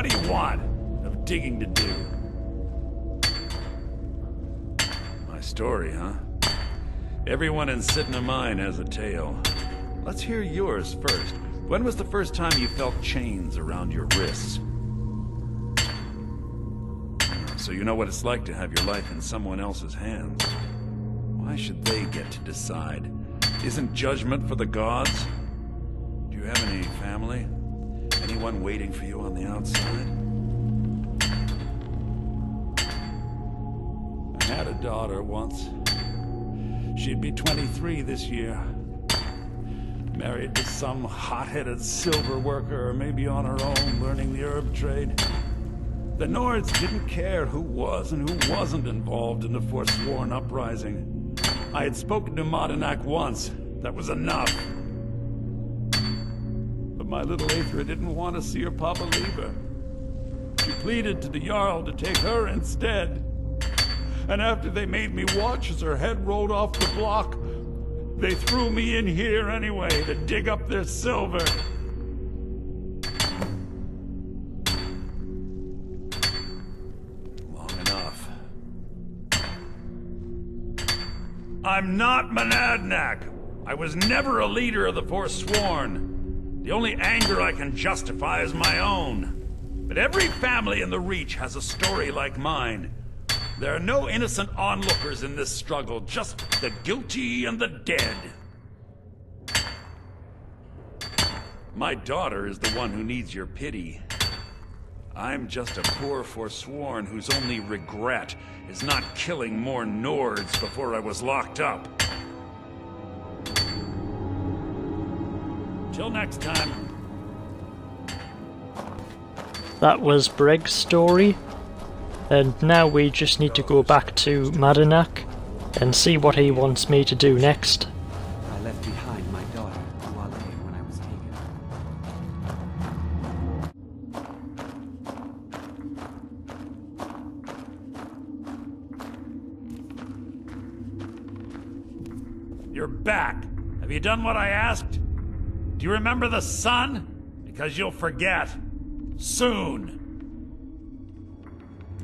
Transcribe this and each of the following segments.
What do you want of digging to do? My story, huh? Everyone in Cidna Mine has a tale. Let's hear yours first. When was the first time you felt chains around your wrists? So you know what it's like to have your life in someone else's hands. Why should they get to decide? Isn't judgment for the gods? Do you have any family? Anyone waiting for you on the outside? I had a daughter once. She'd be 23 this year. Married to some hot-headed silver worker, or maybe on her own, learning the herb trade. The Nords didn't care who was and who wasn't involved in the Forsworn uprising. I had spoken to Madanach once. That was enough. My little Aethra didn't want to see her papa leave her. She pleaded to the Jarl to take her instead. And after they made me watch as her head rolled off the block, they threw me in here anyway to dig up their silver. Long enough. I'm not Madanach. I was never a leader of the Forsworn. The only anger I can justify is my own. But every family in the Reach has a story like mine. There are no innocent onlookers in this struggle, just the guilty and the dead. My daughter is the one who needs your pity. I'm just a poor Forsworn whose only regret is not killing more Nords before I was locked up. Till next time. That was Braig's story. And now we just need to go back to Madanach and see what he wants me to do next. I left behind my daughter, Wale, when I was taken. You're back. Have you done what I asked? Do you remember the sun? Because you'll forget. Soon.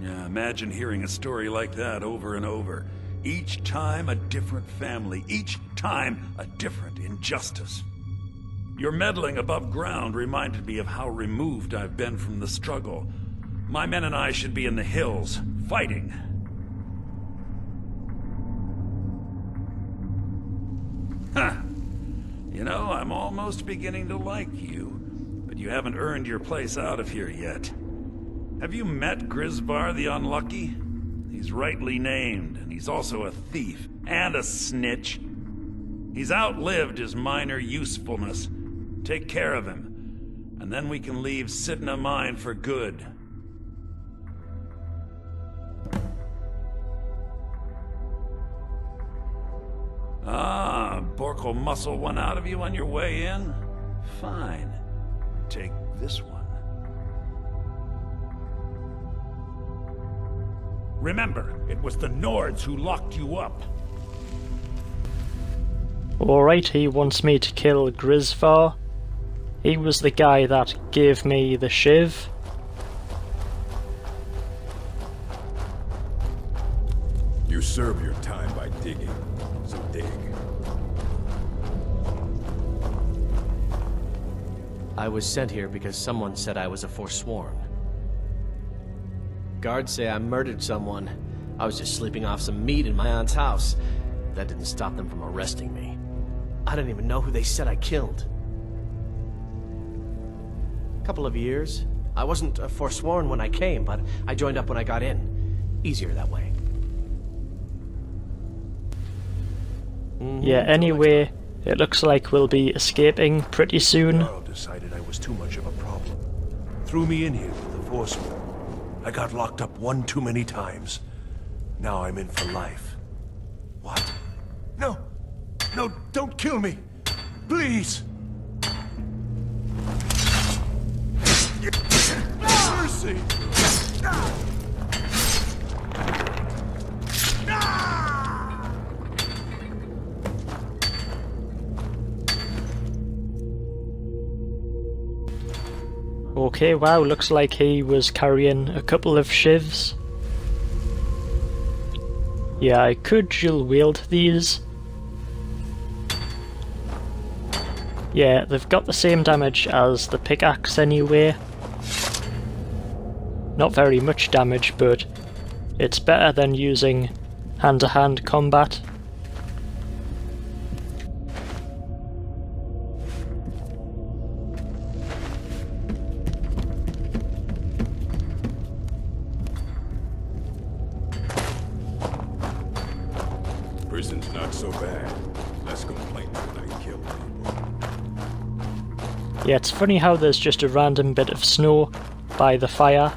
Yeah, imagine hearing a story like that over and over. Each time a different family, each time a different injustice. Your meddling above ground reminded me of how removed I've been from the struggle. My men and I should be in the hills, fighting. You know, I'm almost beginning to like you, but you haven't earned your place out of here yet. Have you met Grisvar the Unlucky? He's rightly named, and he's also a thief and a snitch. He's outlived his minor usefulness. Take care of him, and then we can leave Cidna Mine for good. Bork will muscle one out of you on your way in? Fine. Take this one. Remember, it was the Nords who locked you up. Alright, he wants me to kill Grisvar. He was the guy that gave me the shiv. You serve your time by digging, so dig. I was sent here because someone said I was a Forsworn. Guards say I murdered someone. I was just sleeping off some meat in my aunt's house. That didn't stop them from arresting me. I don't even know who they said I killed. A Couple of years. I wasn't a Forsworn when I came, but I joined up when I got in. Easier that way. Yeah, mm-hmm. anyway, it looks like we'll be escaping pretty soon. Was too much of a problem. Threw me in here with the Forsworn. I got locked up one too many times. Now I'm in for life. What? No! No, don't kill me! Please! Mercy! Okay, wow, looks like he was carrying a couple of shivs. Yeah, I could dual wield these. Yeah, they've got the same damage as the pickaxe anyway. Not very much damage, but it's better than using hand-to-hand -hand combat. It's funny how there's just a random bit of snow by the fire.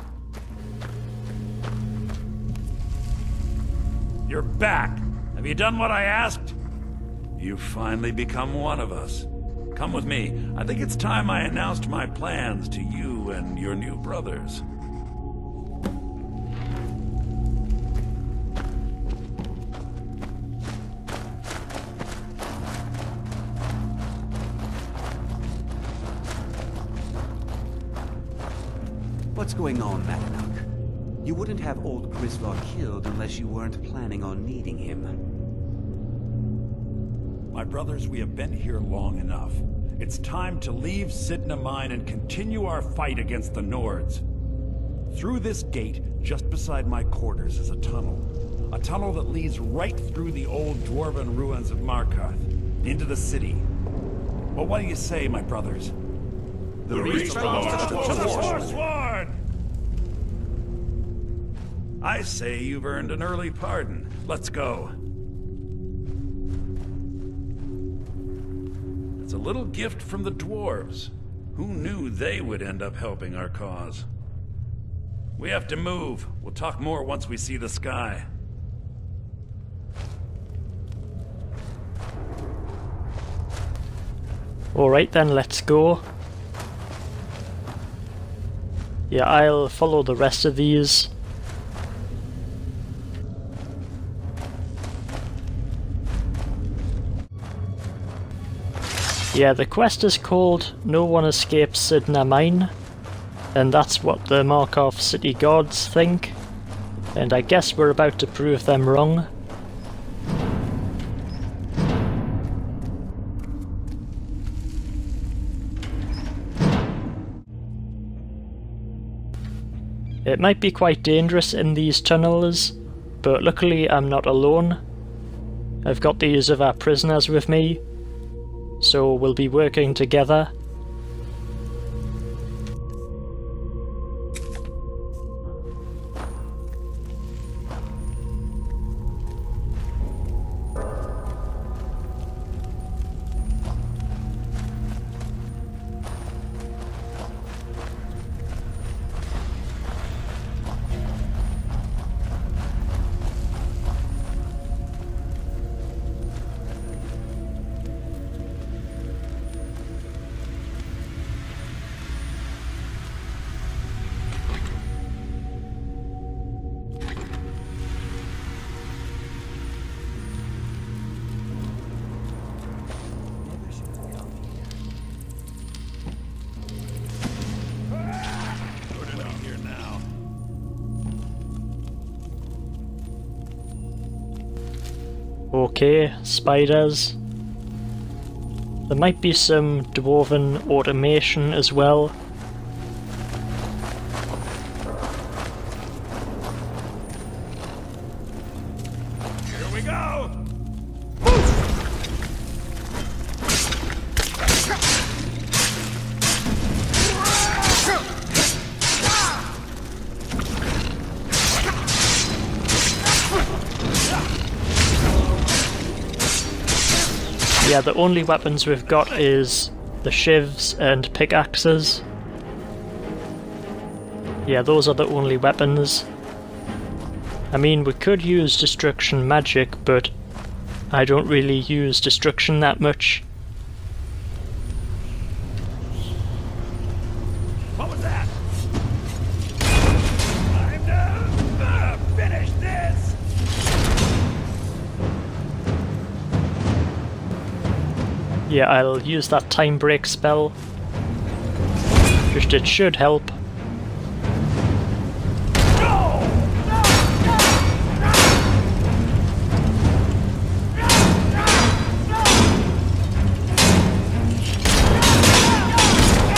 You're back. Have you done what I asked? You've finally become one of us. Come with me. I think it's time I announced my plans to you and your new brothers. Going on, Madanach? You wouldn't have old Grisvar killed unless you weren't planning on needing him. My brothers, we have been here long enough. It's time to leave Cidna Mine and continue our fight against the Nords. Through this gate, just beside my quarters, is a tunnel. A tunnel that leads right through the old dwarven ruins of Markarth, into the city. Well, what do you say, my brothers? The reach belongs to the To the Forsworn. I say you've earned an early pardon. Let's go. It's a little gift from the dwarves. Who knew they would end up helping our cause? We have to move. We'll talk more once we see the sky. Alright then, let's go. Yeah, I'll follow the rest of these. Yeah, the quest is called No One Escapes Cidna Mine, and that's what the Markarth City Gods think, and I guess we're about to prove them wrong. It might be quite dangerous in these tunnels, but luckily I'm not alone. I've got these other prisoners with me, so we'll be working together. Okay, spiders. There might be some dwarven automation as well. Yeah, the only weapons we've got is the shivs and pickaxes. Yeah, those are the only weapons. I mean, we could use destruction magic, but I don't really use destruction that much. Yeah, I'll use that time break spell. Just it should help.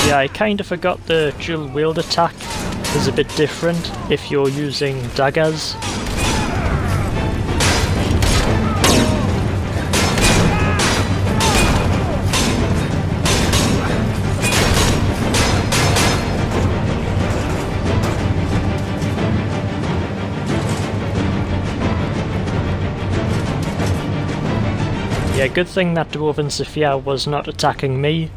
Yeah, I kinda forgot the dual wield attack is a bit different if you're using daggers. Yeah, good thing that Dwarven Sphere was not attacking me.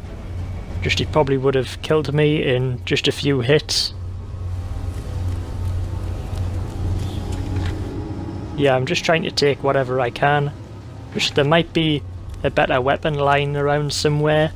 Just he probably would have killed me in just a few hits. Yeah, I'm just trying to take whatever I can. Just there might be a better weapon lying around somewhere.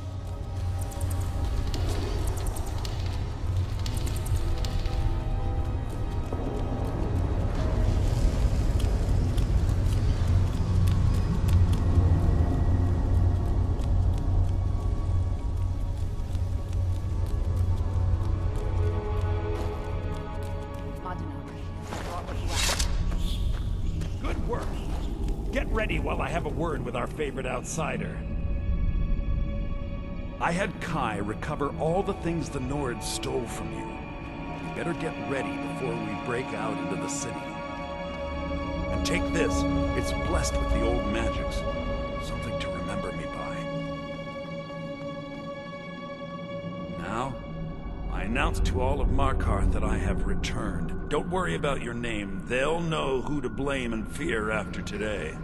Good work. Get ready while I have a word with our favorite outsider. I had Kaie recover all the things the Nords stole from you. You better get ready before we break out into the city. And take this. It's blessed with the old magics. Something to remember me by. Now, I announce to all of Markarth that I have returned. Don't worry about your name. They'll know who to blame and fear after today.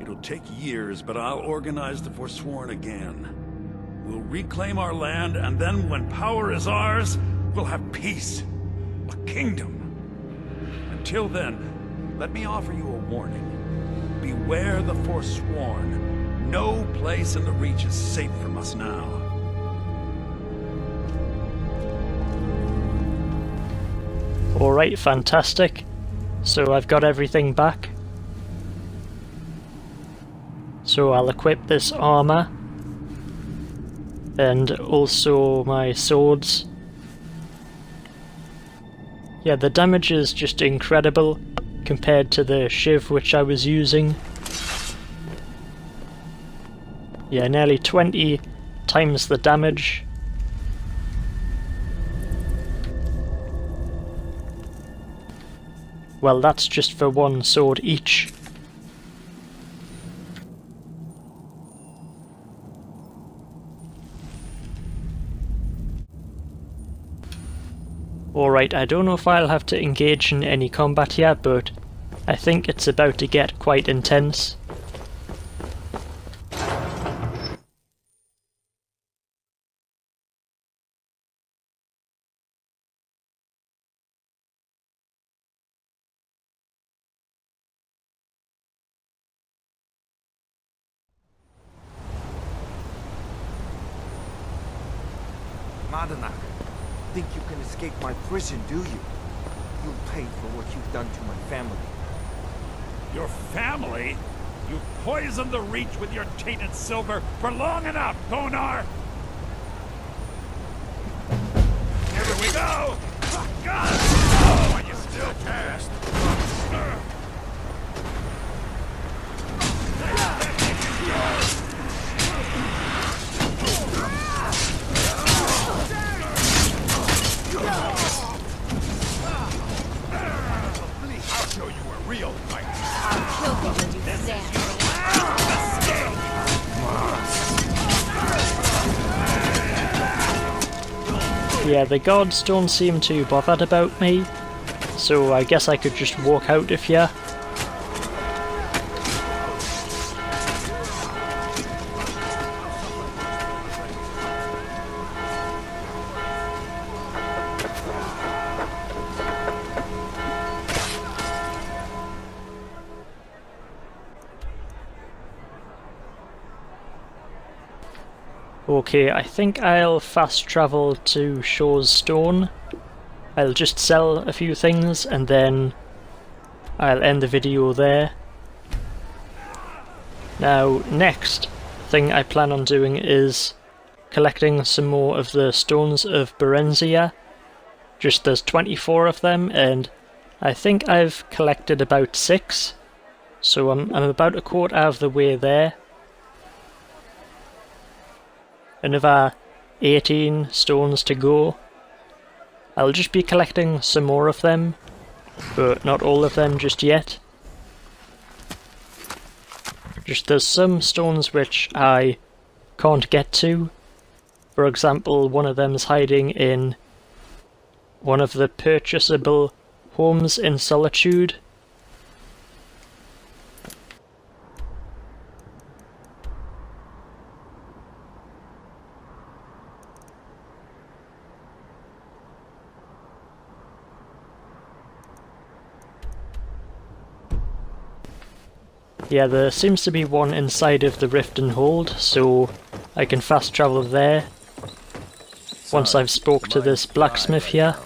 It'll take years, but I'll organize the Forsworn again. We'll reclaim our land, and then when power is ours, we'll have peace. A kingdom. Until then, let me offer you a warning. Beware the Forsworn. No place in the Reach is safe from us now. Alright, fantastic. So I've got everything back. So I'll equip this armour. And also my swords. Yeah, the damage is just incredible compared to the shiv which I was using. Yeah, nearly 20 times the damage. Well, that's just for one sword each. Alright, I don't know if I'll have to engage in any combat yet, but I think it's about to get quite intense. Madanach, think you can escape my prison, do you? You'll pay for what you've done to my family. Your family? You've poisoned the Reach with your tainted silver for long enough, Thonar! Here we go! God! Oh, and you still cast! Yeah, the gods don't seem too bothered about me, so I guess I could just walk out of here. Okay, I think I'll fast travel to Shor's Stone. I'll just sell a few things and then I'll end the video there. Now, next thing I plan on doing is collecting some more of the stones of Barenziah. Just there's 24 of them, and I think I've collected about 6. So I'm, I'm about a quarter of the way there. Another 18 stones to go. I'll just be collecting some more of them, but not all of them just yet. Just there's some stones which I can't get to. For example, one of them's hiding in one of the purchasable homes in Solitude. Yeah, there seems to be one inside of the Riften Hold, so I can fast travel there. Once I've spoke to this blacksmith here.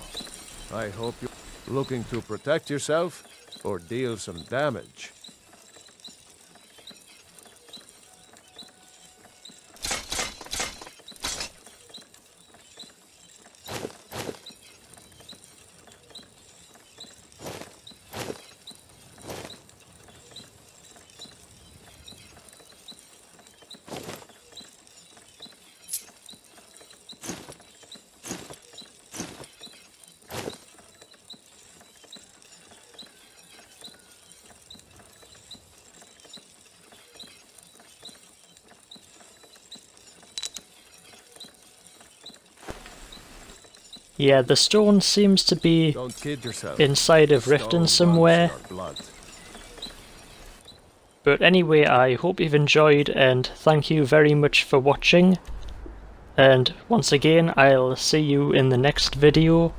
I hope you're looking to protect yourself or deal some damage. Yeah, the stone seems to be Don't kid yourself. inside of Riften somewhere. in our blood. But anyway, I hope you've enjoyed and thank you very much for watching. And once again, I'll see you in the next video.